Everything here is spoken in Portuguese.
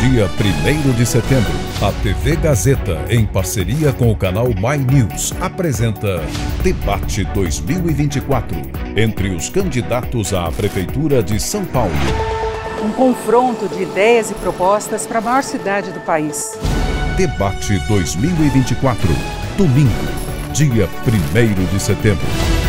dia 1 de setembro, a TV Gazeta, em parceria com o canal My News, apresenta Debate 2024 entre os candidatos à Prefeitura de São Paulo. Um confronto de ideias e propostas para a maior cidade do país. Debate 2024, domingo, dia 1 de setembro.